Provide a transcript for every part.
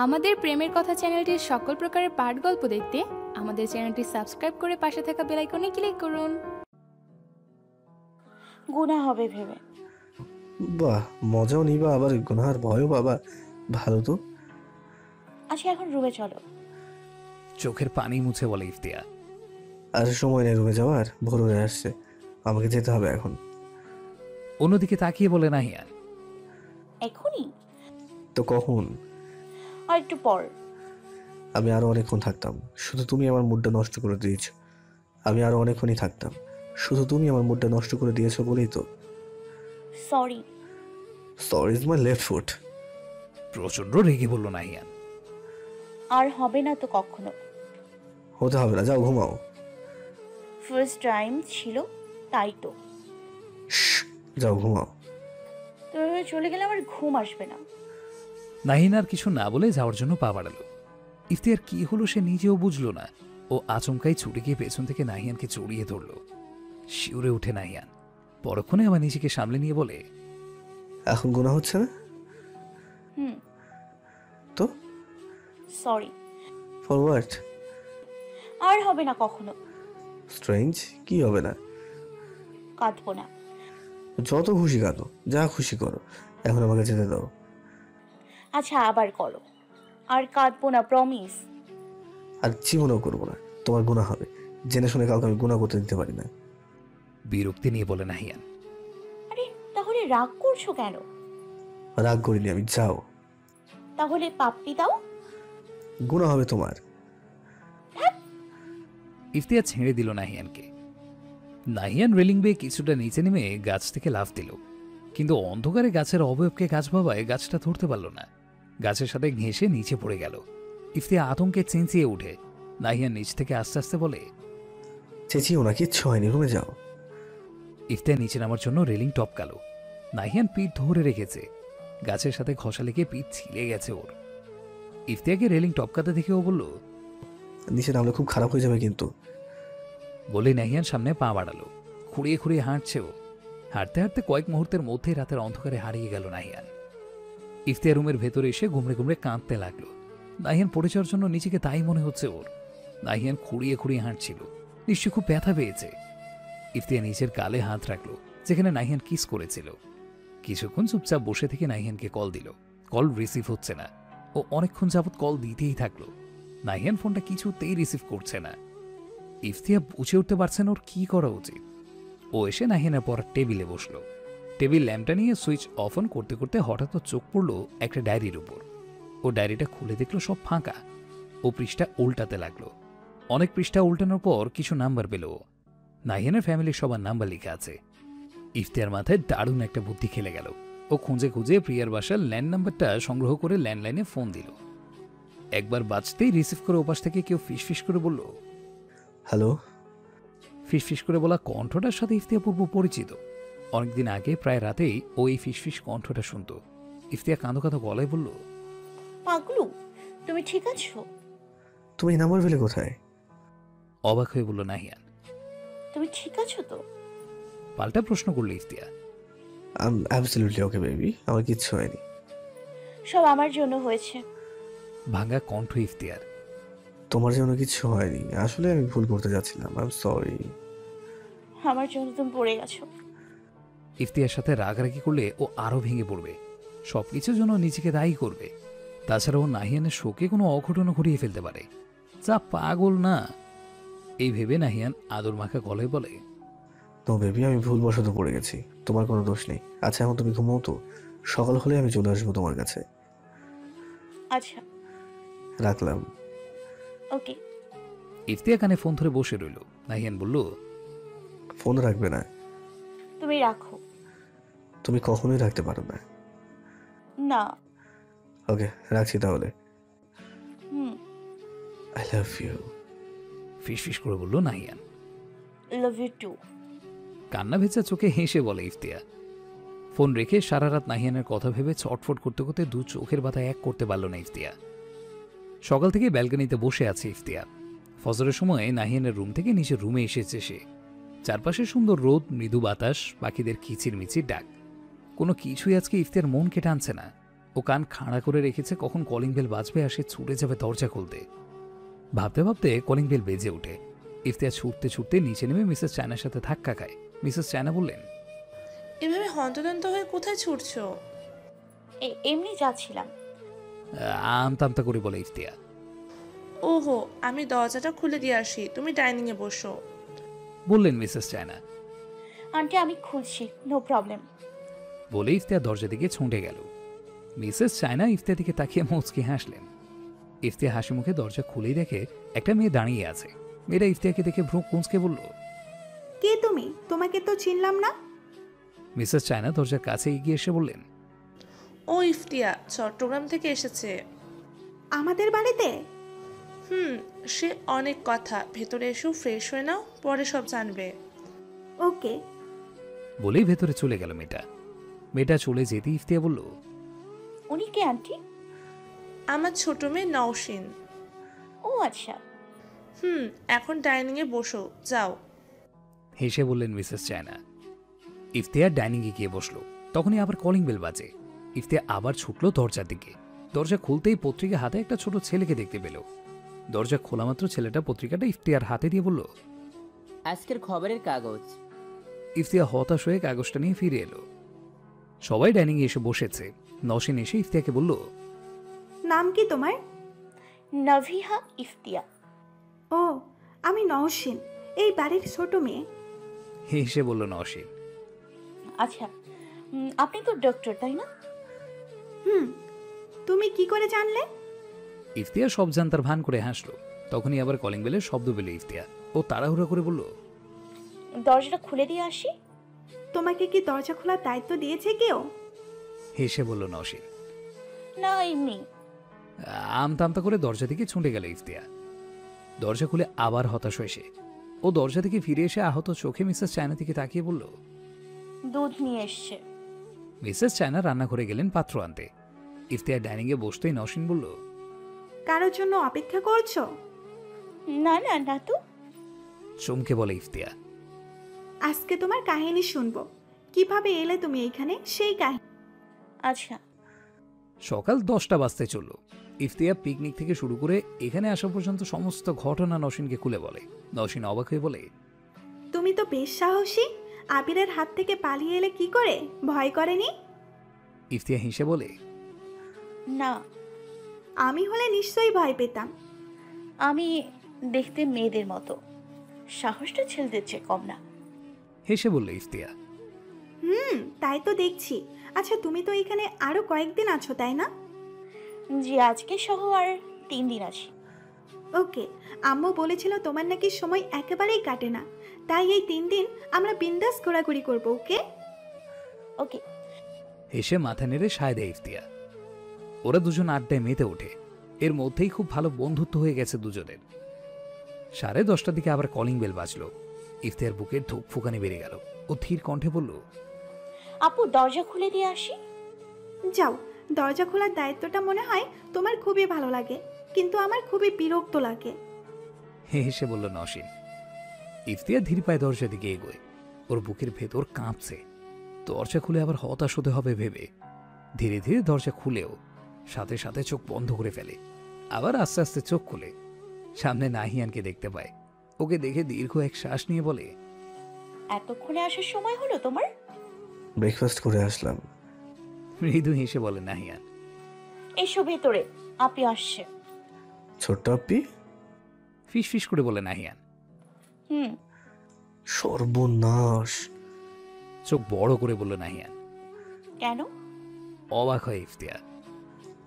আমাদের প্রেমের কথা চ্যানেলটির সকল প্রকারের পাঠ গল্প দেখতে আমাদের চ্যানেলটি সাবস্ক্রাইব করে পাশে থাকা বেল আইকনে ক্লিক করুন। গুণা হবে ভেবে। বাহ মজাও নিবা আবার গুনহার ভয়ও বাবা ভালো তো। আচ্ছা এখন রুমে চলো। চোখের পানি মুছে বলে ইফতিয়া আর সময় নেই রুমে যাওয়ার ভোর হয়ে আসছে। আমাকে যেতে হবে এখন। অন্যদিকে তাকিয়ে বলে নাহিয়ান এখনই? তো কখন? আর একটু পর। আমি আরও অনেকক্ষণ থাকতাম। শুধু তুমি আমার মুডটা নষ্ট করে দিয়েছ। আমি আরও অনেকক্ষণই থাকতাম। শুধু তুমি আমার মুডটা নষ্ট করে দিয়েছ বলেই তো। Sorry sorry is my left foot প্রচণ্ড রেগে বলল নাহিয়ান। আর হবে না তো কখনো। হতে হবে না যাও ঘুমাও। ফার্স্ট টাইম ছিল তাই তো। যাও ঘুমাও। তুমি চলে গেলে আমার ঘুম আসবে না। নাহিন আর কিছু না বলে যাওয়ার জন্য পা বাড়ালো। ইফতিয়ার কি হলো সে নিজেও বুঝলো না। ও আচমকাই ছুটে গিয়ে পেছন থেকে নাহিয়ানকে জড়িয়ে ধরলো। শিউরে উঠে নাহিয়ান। পরক্ষণে আমার নিজেকে সামলে নিয়ে বলে এখন গোনা হচ্ছে না? হুম। তো? সরি ফরওয়ার্ড আর হবে না কখনো। স্ট্রেঞ্জ কি হবে না? কাঁদবো না। যত খুশি কাঁদো যা খুশি করো। এখন আমাকে যেতে দাও। আচ্ছা আবার করো। আর কাঁদবো না প্রমিস আর জীবনও করব না তোমার গুণা হবে। জেনে শুনে কাউকে আমি গুণা করতে দিতে পারি না। বিরক্তি নিয়ে বলে নাহিয়ান আরে তাহলে রাগ করছ কেন? রাগ করিনি আমি যাও। তাহলে পাপ্পি দাও। গুণা হবে তোমার। ইফতিয়ার ছেড়ে দিল নাহিয়ানকে। নাহিয়ান রেলিং বেয়ে কিছুটা নিচে নেমে গাছ থেকে লাফ দিল। কিন্তু অন্ধকারে গাছের অবয়বকে গাছ ভাবায় গাছটা ধরতে পারল না। গাছের সাথে ঘেঁষে নিচে পড়ে গেল। ইফতিয়া আতঙ্কে চেঁচিয়ে উঠে। নাহিয়ান নিচ থেকে আস্তে আস্তে বলে চেঁচিও না কিচ্ছু হয়নি রুমে যাও। ইফতিয়া নিচে নামার জন্য রেলিং টপকালো। নাহিয়ান পিঠ ধরে রেখেছে। গাছের সাথে ঘষা লেগে পিঠ ছিলে গেছে ওর। ইফতিয়াকে রেলিং টপকাতে দেখে ও বলল নিচে নামলে খুব খারাপ হয়ে যাবে কিন্তু। বলে নাহিয়ান সামনে পা বাড়ালো। খুঁড়িয়ে খুঁড়িয়ে হাঁটছে ও। হাঁটতে হাঁটতে কয়েক মুহূর্তের মধ্যেই রাতের অন্ধকারে হারিয়ে গেল নাহিয়ান ইফতিয়ার রুমের ভেতরে এসে ঘুমড়ে ঘুমড়ে কাঁদতে লাগল। নাহিয়ান পড়ে যাওয়ার জন্য নিজেকে তাই মনে হচ্ছে ওর। নাহিয়ান খুঁড়িয়ে খুঁড়িয়ে হাঁটছিল। নিশ্চয় খুব ব্যথা পেয়েছে। ইফতিয়া নিজের গালে হাত রাখল, যেখানে নাহিয়ান কিস করেছিল। কিছুক্ষণ চুপচাপ বসে থেকে নাহিয়ানকে কল দিল। কল রিসিভ হচ্ছে না। ও অনেকক্ষণ যাবৎ কল দিতেই থাকল। নাহিয়ান ফোনটা কিছুতেই রিসিভ করছে না। ইফতিয়া বুঝে উঠতে পারছেন ওর কি করা উচিত। ও এসে নাহিয়ানের পর টেবিলে বসল। টেবিল ল্যাম্পটা নিয়ে সুইচ অফ অন করতে করতে হঠাৎ চোখ পড়ল একটা ডায়েরির উপর। ও ডায়েরিটা খুলে দেখল সব ফাঁকা। ও পৃষ্ঠা উল্টাতে লাগল। অনেক পৃষ্ঠা উল্টানোর পর কিছু নাম্বার পেল নাহিয়ানের ফ্যামিলির সবার নাম্বার লেখা আছে। ইফতিয়ার মাথায় দারুণ একটা বুদ্ধি খেলে গেল। ও খুঁজে খুঁজে প্রিয়ার বাসার ল্যান্ড নাম্বারটা সংগ্রহ করে ল্যান্ডলাইনে ফোন দিল। একবার বাঁচতেই রিসিভ করে ওপাশ থেকে কেউ ফিস করে বলল হ্যালো? ফিসফিস করে বলা কণ্ঠটার সাথে ইফতিয়া পূর্ব পরিচিত। অনেকদিন আগে প্রায় রাতেই ও এই ফিসফিস কণ্ঠটা শুনত। ইফতিয়া কাঁদো কাঁদো গলায় বলল পাগলু তুমি ঠিক আছো? তুমি নাম্বার পেলে কোথায়? অবাক হয়ে বলল নাহিয়ান তুমি ঠিক আছো তো? পাল্টা প্রশ্ন করল ইফতিয়া আম অ্যাবসলিউটলি ওকে বেবি আমার কিচ্ছু হয়নি। সব আমার জন্য হয়েছে। ভাঙা কণ্ঠ ইফতিয়ার। তোমার জন্য কিচ্ছু হয়নি। আসলে আমি ভুল করতে যাচ্ছিলাম আই এম সরি আমার জন্য তুমি পড়ে গেছো। ইফতিয়ার সাথে রাগারাগি করলে ও আরও ভেঙে পড়বে। সবকিছুর জন্য নিজেকে দায়ী করবে। তাছাড়া ও নাহিয়ানের শোকে কোনো অঘটনও ঘটিয়ে ফেলতে পারে। যা পাগল না। এই ভেবে নাহিয়ান আদর মাখা গলায় বলে তো বেবি আমি ভুলবশত পড়ে গেছি। তোমার কোনো দোষ নেই। আচ্ছা এখন তুমি ঘুমো তো। সকাল হলে আমি চলে আসব তোমার কাছে। আচ্ছা। রাখলাম। ওকে। ইফতিয়া কানে ফোন ধরে বসে রইল। নাহিয়ান বলল ফোন রাখবে না। তুমি রাখো। তুমি কখনোই রাখতে পারো না। না। ওকে রাখছি তাহলে। হুম। আই লাভ ইউ ফিসফিস করে বলল নাহিয়ান লাভ ইউ টু কান্না ভেজা চোখে হেসে বলে ইফতিয়া ফোন রেখে সারা রাত নাহিয়ানের কথা ভেবে ছটফট করতে করতে দু চোখের বাধা এক করতে পারল না ইফতিয়া সকাল থেকে ব্যালকনিতে বসে আছে ইফতিয়া ফজরের সময় নাহিয়ানের রুম থেকে নিজের রুমে এসেছে সে। চারপাশে সুন্দর রোদ মৃদু বাতাস পাখিদের কিচির মিচির ডাক। কোনো কিছুই আজকে ইফতিয়ার মনকে টানছে না। ও কান খাড়া করে রেখেছে কখন কলিং বেল বাজবে আর সে ছুটে যাবে দরজা খুলতে। ভাবতে ভাবতে কলিং বেল বেজে ওঠে। ইফতিয়ার ছুটতে ছুটতে নিচে নেমে মিসেস চায়নার সাথে ধাক্কা খায়। মিসেস চায়না বললেন এভাবে হন্তদন্ত হয়ে কোথায় ছুটছো? এ- এমনি যাচ্ছিলাম। আমতা আমতা করে বলে ইফতিয়া ওহো আমি দরজাটা খুলে দিয়ে আসি। তুমি ডাইনিং এ বসো। বললেন মিসেস চায়না। আন্টি আমি খুলছি নো প্রবলেম। বলে ইফতিয়া দরজা দিকে ছুঁটে গেল। মিসেস চায়না ইফতিয়া দিকে তাকিয়ে মুচকি হাসলেন। ইফতিয়া হাসি মুখে দরজা খুলেই দেখে একটা মেয়ে দাঁড়িয়ে আছে। মেয়েটা ইফতিয়াকে দেখে ভ্রু কুঁচকে বলল কে তুমি? তোমাকে তো চিনলাম না। মিসেস চায়না দরজার কাছে এগিয়ে এসে বললেন ও ইফতিয়া চট্টগ্রাম থেকে এসেছে। আমাদের বাড়িতে? হুম সে অনেক কথা। ভেতরে এসেও ফ্রেশ হয়ে নাও পরে সব জানবে। ওকে। বলেই ভেতরে চলে গেল মেয়েটা। মেয়েটা চলে যেতে ইফতিয়া বলল উনি কে আন্টি? আমার ছোট মেয়ে নওশিন। ও আচ্ছা। হুম এখন ডাইনিং এ বসো যাও। হেসে বললেন মিসেস চায়না। ইফতিয়ার ডাইনিংয়ে গিয়ে বসল। তখনই আবার কলিং বেল বাজে। ইফতিয়া আবার ছুটলো দরজার দিকে। দরজা খুলতেই পত্রিকা হাতে একটা ছোট ছেলেকে দেখতে পেল। দরজা খোলা মাত্র ছেলেটা পত্রিকাটা ইফতিয়ার হাতে দিয়ে বলল আজকের খবরের কাগজ। ইফতিয়া হতাশ হয়ে কাগজটা নিয়ে ফিরে এলো। সবাই ডাইনিংয়ে এসে বসেছে। নসীন এসে ইফতিয়াকে বলল নাম কি তোমার? নভিহা ইফতিয়া। ও আমি নওশিন এই বাড়ির ছোট মেয়ে। হেসে বলল নসীন আচ্ছা উম, আপনি তো ডক্টর তাই না? হুম তুমি কি করে জানলে? ইফতিয়া সব জানতার ভান করে হাসলো। তখনই আবার কলিং বেলের শব্দ পেল ইফতিয়া ও তাড়াহুড়া করে বলল দরজাটা খুলে দিয়ে আসি? তোমাকে কি দরজা খোলার দায়িত্ব দিয়েছে কেউ? হেসে বলল নসীন না এমনি। আমতা আমতা করে দরজা থেকে ছুঁটে গেল ইফতিয়া দরজা খুলে আবার হতাশ হয়ে সে। ও দরজা থেকে ফিরে এসে আহত চোখে মিসেস চায়না থেকে তাকিয়ে বলল দুধ নিয়ে এসছে। মিসেস চায়না রান্নাঘরে গেলেন পাত্র আনতে। ইফতিয়ার ডাইনিংয়ে বসতেই নসীন বলল কারোর জন্য অপেক্ষা করছ? না না না তো চমকে বলে ইফতিয়া আজকে তোমার কাহিনী শুনব। কীভাবে এলে তুমি এইখানে সেই কাহিনী আচ্ছা। সকাল দশটা বাজতে চলল। ইফতিয়া পিকনিক থেকে শুরু করে এখানে আসা পর্যন্ত সমস্ত ঘটনা নসীনকে খুলে বলে। নসীন অবাক হয়ে বলে তুমি তো বেশ সাহসী। আবিরের হাত থেকে পালিয়ে এলে কি করে? ভয় করেনি? ইফতিয়া হেসে বলে না আমি হলে নিশ্চয়ই ভয় পেতাম। আমি দেখতে মেয়েদের মতো। সাহসটা ছেলেদের চেয়ে কম না। হেসে বলল ইফতিয়া হুম তাই তো দেখছি। আচ্ছা তুমি তো এখানে আরও কয়েকদিন আছো তাই না? জি আজকে সহ আর তিন দিন আছি। ওকে আম্মু বলেছিল তোমার নাকি সময় একেবারেই কাটে না। তাই এই তিন দিন আমরা বিন্দাস ঘোরাঘুরি করব ওকে? ওকে। হেসে মাথা নেড়ে সায় দেয় ইফতিয়া ওরা দুজন আড্ডায় মেতে ওঠে। এর মধ্যেই খুব ভালো বন্ধুত্ব হয়ে গেছে দুজনের। সাড়ে দশটার দিকে আবার কলিং বেল বাজলো। ইফতিয়ার বুকের ধূপ ফুকানি বেড়ে গেল। ও ধীর কণ্ঠে বলল আপু দরজা খুলে দিয়ে আসি? যাও দরজা খোলার দায়িত্বটা মনে হয় তোমার খুবই ভালো লাগে কিন্তু আমার খুবই বিরক্ত লাগে। হে হেসে বলল নসীন ইফতিয়া ধীর পায়ে দরজা দিকে এগোয়। ওর বুকের ভেতর কাঁপছে। দরজা খুলে আবার হতাশ হতে হবে ভেবে। ধীরে ধীরে দরজা খুলেও সাথে সাথে চোখ বন্ধ করে ফেলে। আবার আস্তে আস্তে চোখ খুলে। সামনে নাহিয়ানকে দেখতে পায়। ওকে দেখে দীর্ঘ এক শ্বাস নিয়ে বলে এতক্ষণে আসার সময় হলো তোমার? ব্রেকফাস্ট করে আসলাম। মৃদু হেসে বলে নাহিয়ান এসো ভেতরে আপনি আসছে ছোট্ট আপ্পি ফিস ফিস করে বলে নাহিয়ান হুম। সর্বনাশ। চোখ বড় করে বলল নাহিয়ান কেন? অবাক হয় ইফতিয়া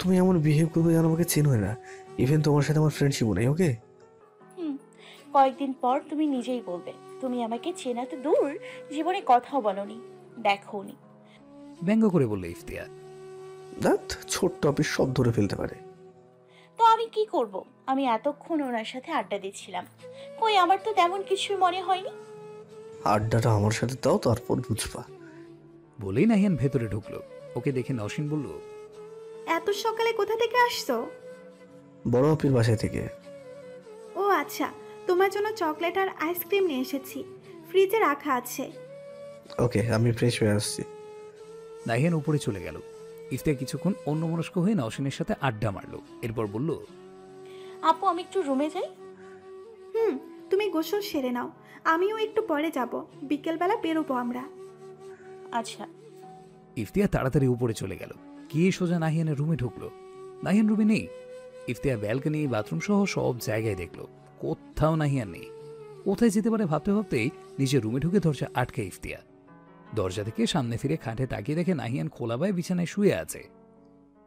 তুমি এমন বিহেভ করবে যেন আমাকে চেনোই না। ইভেন তোমার সাথে আমার ফ্রেন্ডশিপও নেই ওকে হুম কয়েকদিন পর তুমি নিজেই বলবে তুমি আমাকে চেনা তো দূর জীবনে কথাও বলনি দেখোনি ব্যঙ্গ করে বলল ইফতিয়া দাঁত ছোট্ট আপনি সব ধরে ফেলতে পারে। তো আমি কি করব? আমি এতক্ষণ ওনার সাথে আড্ডা দিচ্ছিলাম। কই আমার তো তেমন কিছু মনে হয়নি। আড্ডাটা আমার সাথে দাও তারপর বুঝবা। বলেই নাহিয়ান ভেতরে ঢুকলো। ওকে দেখে নসীন বলল এত সকালে কোথা থেকে আসছো? বড় আপির বাসায় থেকে। ও আচ্ছা তোমার জন্য চকলেট আর আইসক্রিম নিয়ে এসেছি। ফ্রিজে রাখা আছে। ওকে আমি ফ্রেশ হয়ে আসছি। নাহিয়ান উপরে চলে গেল। ইফতিয়া কিছুক্ষণ অন্যমনস্ক হয়ে নওশিনের সাথে আড্ডা মারলো। এরপর বলল আপু আমি একটু রুমে যাই? হুম তুমি গোসল সেরে নাও। আমিও একটু পরে যাব। বিকেলবেলা বেরোবো আমরা। আচ্ছা। ইফতিয়া তাড়াতাড়ি উপরে চলে গেল। গিয়ে সোজা নাহিয়ানের রুমে ঢুকলো? নাহিয়ান রুমে নেই। ইফতিয়া ব্যালকনি, বাথরুম সহ সব জায়গায় দেখল। কোথাও নাহিয়ান নেই। কোথায় যেতে পারে ভাবতে ভাবতেই নিজের রুমে ঢুকে দরজা আটকে ইফতিয়া দরজা থেকে সামনে ফিরে খাটে তাকিয়ে দেখে নাহিয়ান খোলাবায় বিছানায় শুয়ে আছে।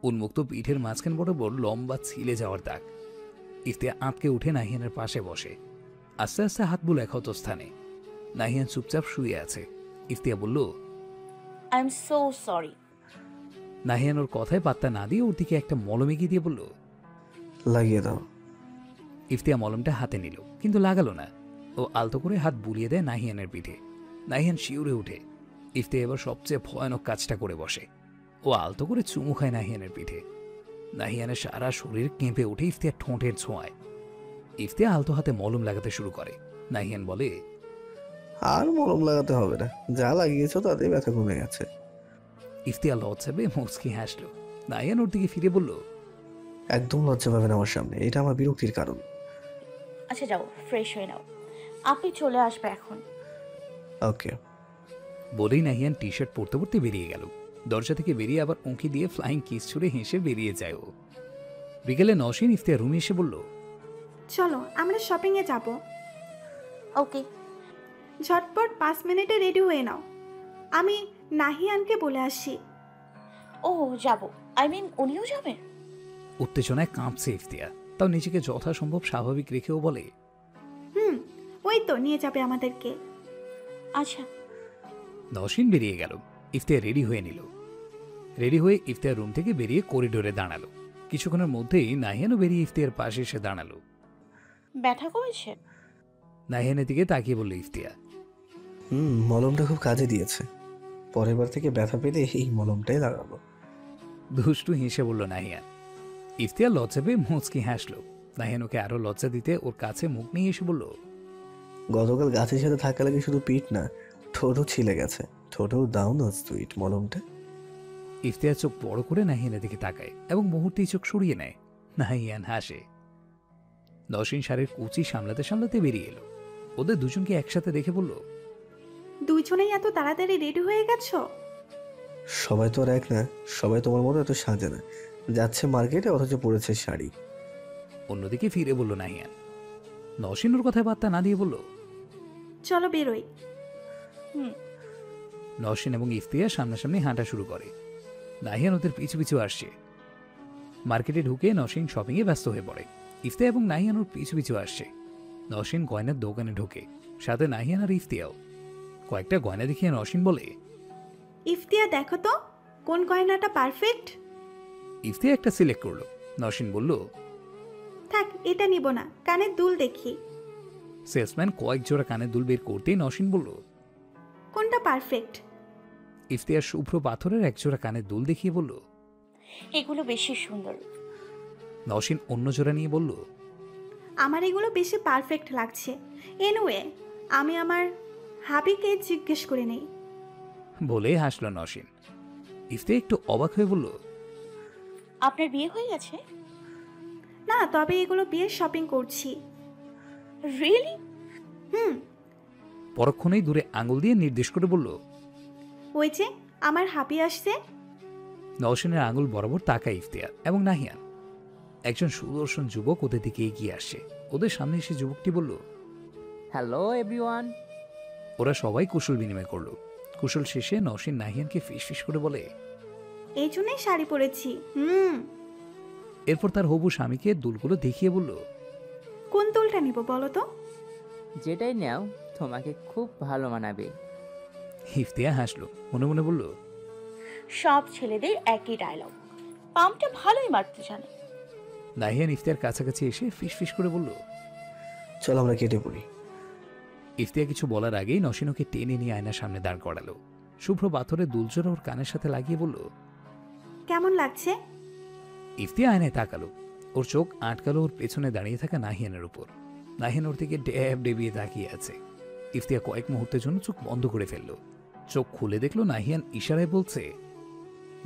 উন্মুক্ত পিঠের মাঝখান বরাবর লম্বা ছিলে যাওয়ার দাগ। ইফতিয়া আঁতকে উঠে নাহিয়ানের পাশে বসে। আস্তে আস্তে হাত বুল এক স্থানে। নাহিয়ান চুপচাপ শুয়ে আছে। ইফতিয়া বলল I am so sorry Nahiyan ওর কথায় পাত্তা না দিয়ে ওর দিকে একটা মলম এগিয়ে দিয়ে বলল লাগিয়ে দাও। ইফতিয়া মলমটা হাতে নিল কিন্তু লাগালো না। ও আলতো করে হাত বুলিয়ে দেয় নাহিয়ানের পিঠে। নাহিয়ান শিউরে উঠে ইফতিয়া এবার সবচেয়ে ভয়ানক কাজটা করে বসে। ও আলতো করে চুমু খায় নাহিয়ানের পিঠে। নাহিয়ানের সারা শরীর কেঁপে উঠে ইফতিয়ার ঠোঁটের ছোঁয়ায়। ইফতিয়া আলতো হাতে মলম লাগাতে শুরু করে। নাহিয়ান বলে আর মলম লাগাতে হবে না। যা লাগিয়েছো তাতে ব্যথা কমে গেছে। ইফতিয়া লজ্জাবে মুচকি হাসলো। নাহিয়ান ওর দিকে ফিরে বলল একদম লজ্জা পাবেন আমার সামনে এটা আমার বিরক্তির কারণ। আচ্ছা যাও ফ্রেশ হয়ে নাও। আপনি চলে আসবে এখন। ওকে। বলেই নাহিয়ান টি শার্ট পরতে পরতে বেরিয়ে গেল। দরজা থেকে বেরিয়ে আবার উঁকি দিয়ে ফ্লাইং কিস ছুড়ে হেসে বেরিয়ে যায় ও। বিকেলে নসীন ইফতিয়ার রুমে এসে বলল চলো আমরা শপিংয়ে যাব। ওকে। ঝটপট পাঁচ মিনিটে রেডি হয়ে নাও। আমি নাহিয়ানকে বলে আসি। ও যাব। আই মিন উনিও যাবে উত্তেজনায় কাঁপছে ইফতিয়া তাও নিজেকে যথাসম্ভব স্বাভাবিক রেখেও বলে হুম ওই তো নিয়ে যাবে আমাদেরকে। আচ্ছা। নসীন বেরিয়ে গেল। ইফতিয়ার রেডি হয়ে নিল। রেডি হয়ে ইফতিয়ার রুম থেকে বেরিয়ে করিডোরে দাঁড়াল। কিছুক্ষণের মধ্যেই নাহিয়ানও বেরিয়ে ইফতিয়ার পাশে এসে দাঁড়াল। ব্যথা কমেছে? নাহিয়ানের দিকে তাকিয়ে বলল ইফতিয়া হুম মলমটা খুব কাজে দিয়েছে। পরের বার থেকে ব্যথা পেলে এই মলমটাই লাগাবো। দুষ্টু হেসে বলল নাহিয়ান ইফতিয়ার লজ্জা পেয়ে মুচকি হাসলো। নাহিয়ান ওকে আরও লজ্জা দিতে ওর কাছে মুখ নিয়ে এসে বলল গতকাল গাছের সাথে থাকা লাগে শুধু পিঠ না ঠোঁটও ছিলে গেছে। ঠোঁটও দাও না সুইট মলমটা। ইফতিয়ার চোখ বড় করে নাহিয়ানের দিকে তাকায় এবং মুহূর্তেই চোখ সরিয়ে নেয়। নাহিয়ান হাসে। নসীন সারের কুচি সামলাতে সামলাতে বেরিয়ে এলো। ওদের দুজনকে একসাথে দেখে বলল দুইজনেই এত তাড়াতাড়ি রেডি হয়ে গেছো? সবাই তো আর এক না সবাই তোমার মতো এত সাজে না। যাচ্ছে মার্কেটে অথচ পড়েছে শাড়ি। অন্যদিকে ফিরে বলল নাহিয়ান। নসীন ওর কথায় বার্তা না দিয়ে বলল চলো বেরোই। নসীন এবং ইফতিয়ার সামনাসামনি হাঁটা শুরু করে। নাহিয়ান ওদের পিছু পিছু আসছে। মার্কেটে ঢুকে নসীন শপিংয়ে ব্যস্ত হয়ে পড়ে। ইফতিয়া এবং নাহিয়ান ওর পিছু পিছু আসছে। নসীন গয়নার দোকানে ঢোকে। সাথে নাহিয়ান আর ইফতিয়াও। কয়েকটা গয়না দেখিয়ে নসীন বলে ইফতিয়া দেখো তো কোন গয়নাটা পারফেক্ট ইফতিয়া একটা সিলেক্ট করল। নসীন বলল থাক এটা নিব না কানের দুল দেখি। সেলসম্যান কয়েক জোড়া কানের দুল বের করতেই নসীন বলল কোনটা পারফেক্ট ইফতিয়ার শুভ্র পাথরের এক জোড়া কানের দুল দেখিয়ে বলল এগুলো বেশি সুন্দর। নসীন অন্য জোড়া নিয়ে বলল আমার এগুলো বেশি পারফেক্ট লাগছে। এনওয়ে আমি আমার হাবিকে জিজ্ঞেস করে নেই। বলে হাসল নসীন ইফতে একটু অবাক হয়ে বলল আপনার বিয়ে হয়ে গেছে? না তবে এগুলো বিয়ের শপিং করছি। Really hmm. পরক্ষণেই দূরে আঙুল দিয়ে নির্দেশ করে বলল ওই যে আমার হাবি আসছে। নওশিনের আঙুল বরাবর তাকায় ইফতিয়ার এবং নাহিয়ান। একজন সুদর্শন যুবক ওদের দিকে এগিয়ে আসে। ওদের সামনে এসে যুবকটি বলল হ্যালো এভরিওয়ান ওরা সবাই কুশল বিনিময় করল। কুশল শেষে নওশিন নাহিয়ানকে ফিসফিস করে বলে এই জন্যই শাড়ি পরেছি হুম। এরপর তার হবু স্বামীকে দুলগুলো দেখিয়ে বলল কোন দুলটা নিব বলো তো? যেটাই নাও তোমাকে খুব ভালো মানাবে। ইফতিয়া হাসলো মনে মনে বলল সব ছেলেদের একই ডায়লগ পাম্পটা ভালোই মারতে জানে। নাহিয়ান ইফতিয়ার কাছাকাছি এসে ফিস ফিসফিস করে বলল চল আমরা কেটে পড়ি। ইফতিয়া কিছু বলার আগেই নসীনকে টেনে নিয়ে আয়নার সামনে দাঁড় করালো। শুভ্র পাথরের দুলজোড়া ওর কানের সাথে লাগিয়ে বলল কেমন লাগছে? ইফতিয়া আয়নায় তাকালো। ওর চোখ আটকালো ওর পেছনে দাঁড়িয়ে থাকা নাহিয়ানের উপর। নাহিয়ান ওর দিকে ড্যাব ডেবিয়ে তাকিয়ে আছে। ইফতিয়া কয়েক মুহূর্তের জন্য চোখ বন্ধ করে ফেলল। চোখ খুলে দেখল নাহিয়ান ইশারায় বলছে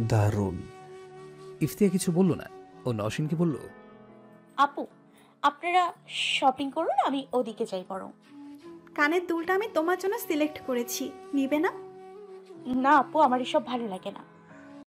দারুণ। ইফতিয়া কিছু বলল না। ও নসীনকে বলল আপু আপনারা শপিং করুন আমি ওদিকে যাই বরং। কানের দুলটা আমি তোমার জন্য সিলেক্ট করেছি। নিবে না? না আপু, আমার এসব ভালো লাগে না।